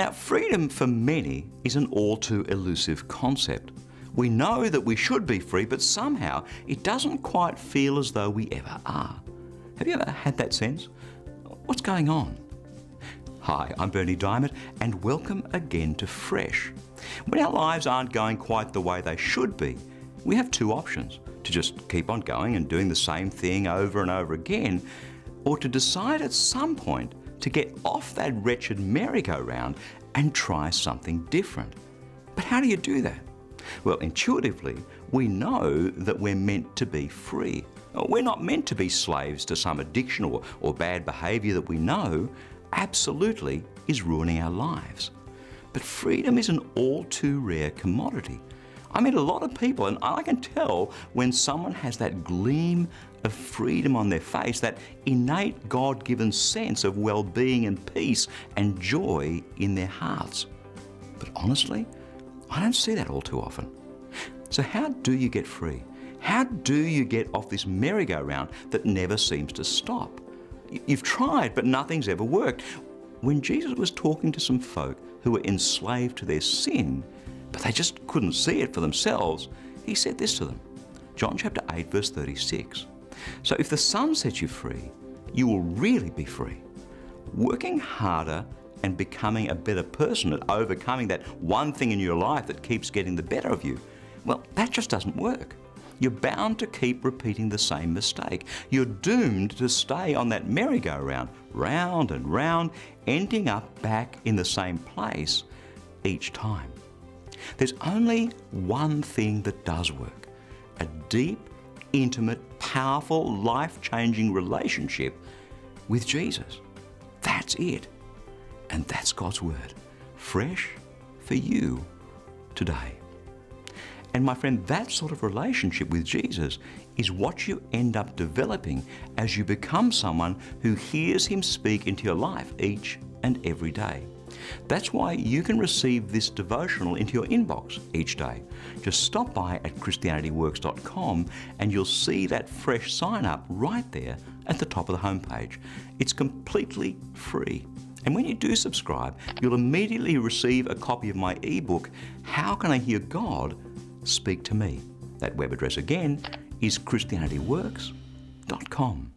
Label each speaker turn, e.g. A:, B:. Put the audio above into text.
A: Now, freedom for many is an all too elusive concept. We know that we should be free, but somehow it doesn't quite feel as though we ever are. Have you ever had that sense? What's going on? Hi, I'm Berni Dymet, and welcome again to Fresh. When our lives aren't going quite the way they should be, we have two options to just keep on going and doing the same thing over and over again, or to decide at some point to get off that wretched merry-go-round and try something different. But how do you do that? Well, intuitively, we know that we're meant to be free. We're not meant to be slaves to some addiction or, or bad behaviour that we know absolutely is ruining our lives. But freedom is an all too rare commodity. I meet a lot of people, and I can tell when someone has that gleam of freedom on their face, that innate God given sense of well being and peace and joy in their hearts. But honestly, I don't see that all too often. So, how do you get free? How do you get off this merry-go-round that never seems to stop? You've tried, but nothing's ever worked. When Jesus was talking to some folk who were enslaved to their sin, but they just couldn't see it for themselves, he said this to them John chapter 8, verse 36. So if the Son sets you free, you will really be free. Working harder and becoming a better person at overcoming that one thing in your life that keeps getting the better of you, well, that just doesn't work. You're bound to keep repeating the same mistake. You're doomed to stay on that merry-go-round, round and round, ending up back in the same place each time. There's only one thing that does work a deep, intimate, powerful, life changing relationship with Jesus. That's it. And that's God's Word, fresh for you today. And my friend, that sort of relationship with Jesus is what you end up developing as you become someone who hears Him speak into your life each and every day. That's why you can receive this devotional into your inbox each day. Just stop by at ChristianityWorks.com and you'll see that fresh sign up right there at the top of the homepage. It's completely free. And when you do subscribe, you'll immediately receive a copy of my ebook, How Can I Hear God Speak to Me? That web address again is ChristianityWorks.com.